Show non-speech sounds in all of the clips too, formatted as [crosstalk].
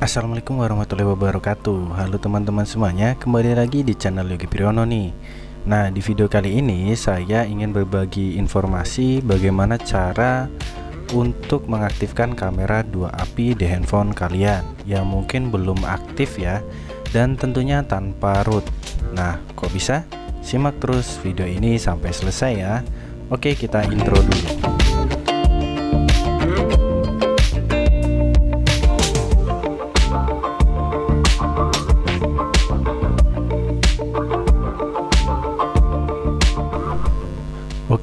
Assalamualaikum warahmatullahi wabarakatuh. Halo teman-teman semuanya Kembali lagi di channel Yogi Priyono nih. Nah di video kali ini Saya ingin berbagi informasi Bagaimana cara Untuk mengaktifkan kamera dua api Di handphone kalian Yang mungkin belum aktif ya Dan tentunya tanpa root. Nah kok bisa? Simak terus video ini sampai selesai ya. Oke kita intro dulu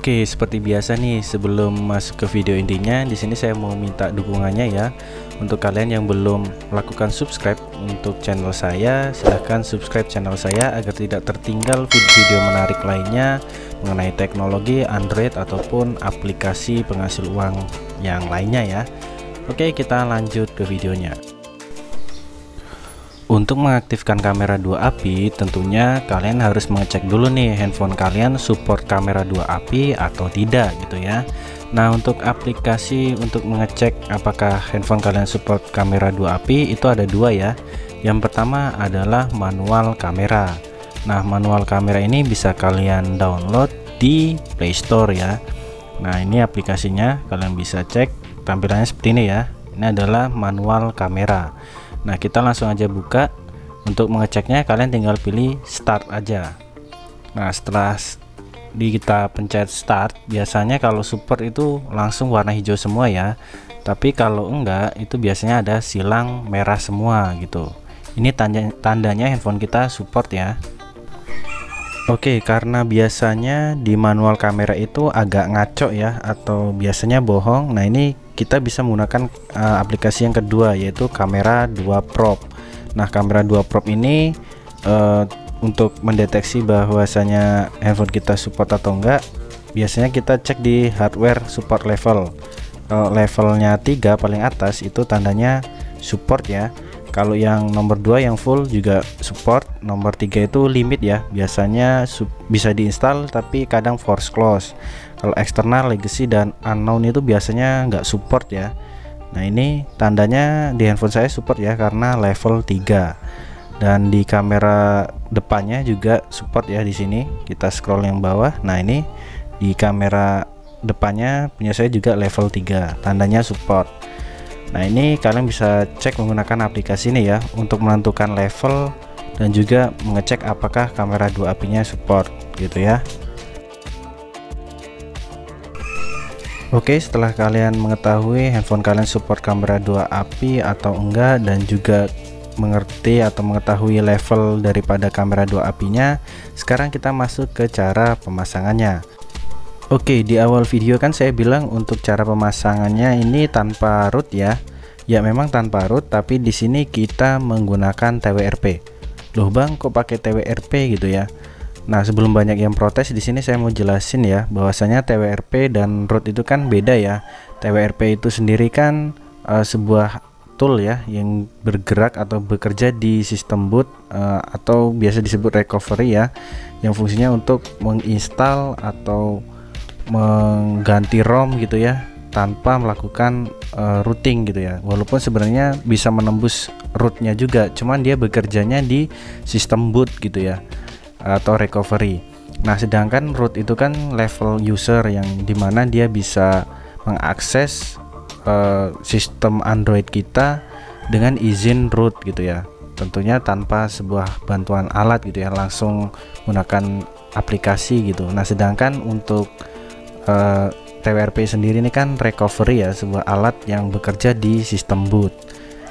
Oke, seperti biasa nih, sebelum masuk ke video intinya, di sini saya mau minta dukungannya ya. Untuk kalian yang belum melakukan subscribe untuk channel saya, silahkan subscribe channel saya agar tidak tertinggal video-video menarik lainnya mengenai teknologi Android ataupun aplikasi penghasil uang yang lainnya ya. Oke, kita lanjut ke videonya. Untuk mengaktifkan kamera dua api, tentunya kalian harus mengecek dulu nih handphone kalian support kamera dua api atau tidak gitu ya. Nah, untuk aplikasi untuk mengecek apakah handphone kalian support kamera dua api itu ada dua ya. Yang pertama adalah manual kamera. Nah, manual kamera ini bisa kalian download di Play Store ya. Nah, ini aplikasinya kalian bisa cek tampilannya seperti ini ya. Ini adalah manual kamera. Nah kita langsung aja buka. Untuk mengeceknya kalian tinggal pilih start aja. Nah setelah di kita pencet start biasanya kalau support itu langsung warna hijau semua ya. Tapi kalau enggak itu biasanya ada silang merah semua gitu. Ini tanda, tandanya handphone kita support ya. Oke karena biasanya di manual kamera itu agak ngaco ya atau biasanya bohong. Nah ini kita bisa menggunakan uh, aplikasi yang kedua yaitu kamera 2 prop. Nah kamera 2 prop ini uh, untuk mendeteksi bahwasanya handphone kita support atau enggak biasanya kita cek di hardware support level. Kalau levelnya 3 paling atas itu tandanya support ya kalau yang nomor 2 yang full juga support nomor 3 itu limit ya. Biasanya bisa diinstal tapi kadang force close. Kalau eksternal legacy dan unknown itu biasanya nggak support ya. Nah ini tandanya di handphone saya support ya karena level 3 dan di kamera depannya juga support ya di sini. Kita scroll yang bawah. Nah ini di kamera depannya punya saya juga level 3 tandanya support nah ini kalian bisa cek menggunakan aplikasi ini ya untuk menentukan level dan juga mengecek apakah kamera dua apinya support gitu ya. Oke setelah kalian mengetahui handphone kalian support kamera dua api atau enggak dan juga mengerti atau mengetahui level daripada kamera dua apinya sekarang kita masuk ke cara pemasangannya Oke di awal video kan saya bilang untuk cara pemasangannya ini tanpa root ya. Ya memang tanpa root tapi di sini kita menggunakan TWRP loh bang kok pakai TWRP gitu ya? Nah, sebelum banyak yang protes di sini saya mau jelasin ya bahwasanya TWRP dan root itu kan beda ya. TWRP itu sendiri kan uh, sebuah tool ya yang bergerak atau bekerja di sistem boot uh, atau biasa disebut recovery ya yang fungsinya untuk menginstal atau mengganti ROM gitu ya tanpa melakukan uh, routing gitu ya walaupun sebenarnya bisa menembus rootnya juga cuman dia bekerjanya di sistem boot gitu ya atau recovery. Nah, sedangkan root itu kan level user yang di mana dia bisa mengakses uh, sistem Android kita dengan izin root gitu ya. Tentunya tanpa sebuah bantuan alat gitu ya, langsung menggunakan aplikasi gitu. Nah, sedangkan untuk uh, eh, TWRP sendiri ini kan recovery ya, sebuah alat yang bekerja di sistem boot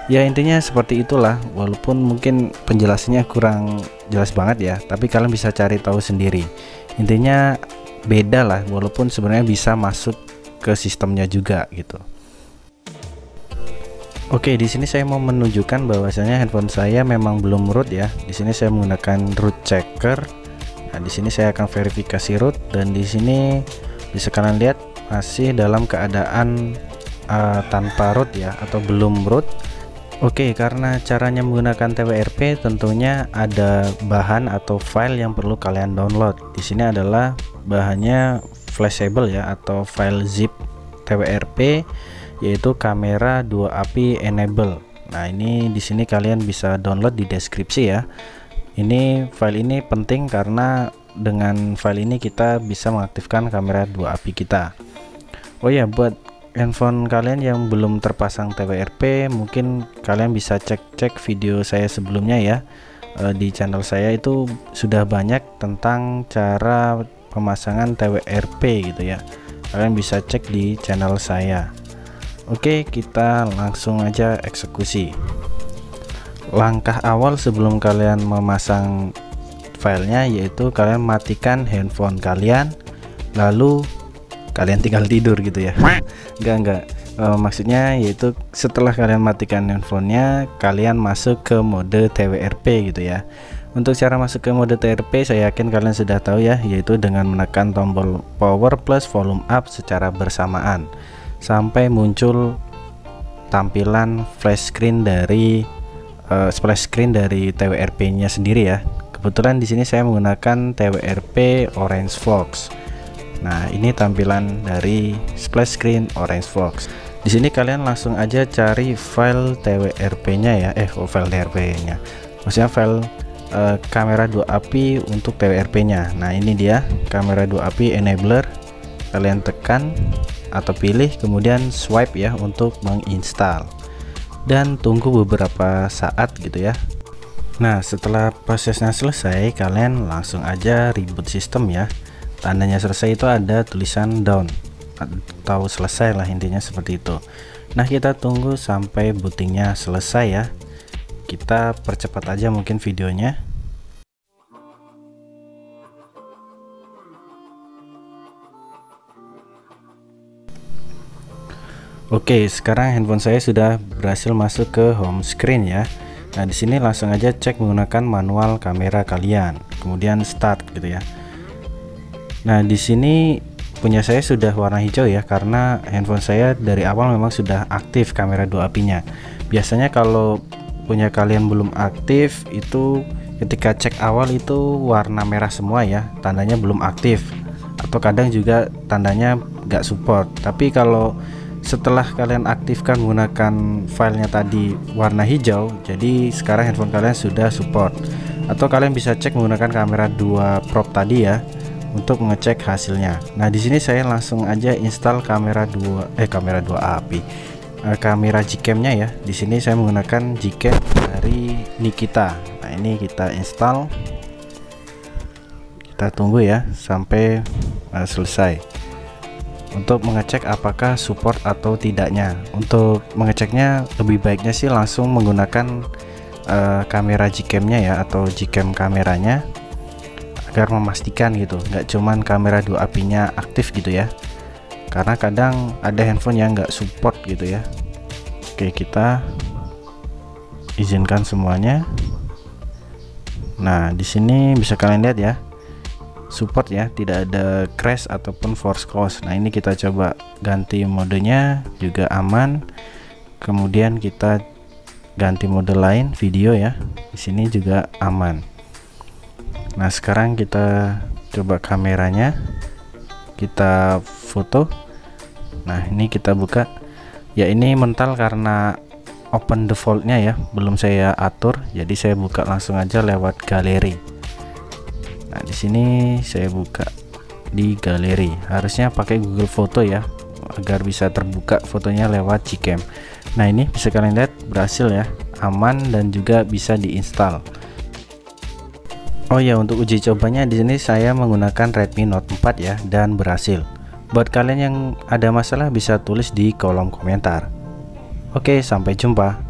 ya intinya seperti itulah walaupun mungkin penjelasannya kurang jelas banget ya tapi kalian bisa cari tahu sendiri intinya beda lah walaupun sebenarnya bisa masuk ke sistemnya juga gitu Oke, di sini saya mau menunjukkan bahwasanya handphone saya memang belum root ya. Di sini saya menggunakan root checker. Nah, di sini saya akan verifikasi root dan di sini bisa kalian lihat masih dalam keadaan uh, tanpa root ya atau belum root Oke, karena caranya menggunakan TWRP tentunya ada bahan atau file yang perlu kalian download. Di sini adalah bahannya flashable ya atau file zip TWRP yaitu kamera dua api enable. Nah, ini di sini kalian bisa download di deskripsi ya. Ini file ini penting karena dengan file ini kita bisa mengaktifkan kamera 2 API kita. Oh ya, buat handphone kalian yang belum terpasang TWRP, mungkin kalian bisa cek-cek video saya sebelumnya ya. E, di channel saya itu sudah banyak tentang cara pemasangan TWRP gitu ya. Kalian bisa cek di channel saya. Oke kita langsung aja eksekusi langkah awal sebelum kalian memasang filenya yaitu kalian matikan handphone kalian lalu kalian tinggal tidur gitu ya. [laughs] Enggak enggak e, maksudnya yaitu setelah kalian matikan handphonenya kalian masuk ke mode TWRP gitu ya. Untuk cara masuk ke mode TWRP saya yakin kalian sudah tahu ya yaitu dengan menekan tombol power plus volume up secara bersamaan. Sampai muncul tampilan flash screen dari uh, splash screen dari TWRP-nya sendiri ya. Kebetulan di sini saya menggunakan TWRP Orange Fox. Nah, ini tampilan dari splash screen Orange Fox. Di sini kalian langsung aja cari file TWRP-nya ya. Eh, oh, file TWRP-nya. Maksudnya file uh, kamera 2 API untuk TWRP-nya. Nah, ini dia kamera 2 API enabler. Kalian tekan atau pilih kemudian swipe ya untuk menginstal dan tunggu beberapa saat gitu ya Nah setelah prosesnya selesai kalian langsung aja reboot sistem ya. Tandanya selesai itu ada tulisan down. Atau selesai lah intinya seperti itu. Nah kita tunggu sampai bootingnya selesai ya. Kita percepat aja mungkin videonya. Oke, sekarang handphone saya sudah berhasil masuk ke home screen ya. Nah, di sini langsung aja cek menggunakan manual kamera kalian, kemudian start gitu ya. Nah, di sini punya saya sudah warna hijau ya karena handphone saya dari awal memang sudah aktif kamera 2 apinya. Biasanya kalau punya kalian belum aktif itu ketika cek awal itu warna merah semua ya, tandanya belum aktif. Atau kadang juga tandanya nggak support. Tapi kalau setelah kalian aktifkan menggunakan filenya tadi warna hijau jadi sekarang handphone kalian sudah support. Atau kalian bisa cek menggunakan kamera dua prop tadi ya untuk mengecek hasilnya. Nah di sini saya langsung aja install kamera dua eh kamera 2 API. Eh, kamera Gcam nya ya. Di sini saya menggunakan Gcam dari Nikita. Nah ini kita install. Kita tunggu ya sampai uh, selesai untuk mengecek apakah support atau tidaknya. Untuk mengeceknya lebih baiknya sih langsung menggunakan uh, kamera Gcam nya ya atau Gcam kameranya agar memastikan gitu. Nggak cuman kamera dua apinya aktif gitu ya. Karena kadang ada handphone yang nggak support gitu ya. Oke kita izinkan semuanya. Nah di sini bisa kalian lihat ya support ya tidak ada crash ataupun force close. Nah ini kita coba ganti modenya juga aman. Kemudian kita ganti mode lain video ya. Di sini juga aman. Nah sekarang kita coba kameranya. Kita foto. Nah ini kita buka. Ya ini mental karena open defaultnya ya. Belum saya atur jadi saya buka langsung aja lewat galeri Nah, di sini saya buka di galeri. Harusnya pakai Google Foto ya agar bisa terbuka fotonya lewat Gcam. Nah, ini bisa kalian lihat berhasil ya, aman dan juga bisa diinstal. Oh ya, untuk uji cobanya di sini saya menggunakan Redmi Note 4 ya dan berhasil. Buat kalian yang ada masalah bisa tulis di kolom komentar. Oke, sampai jumpa.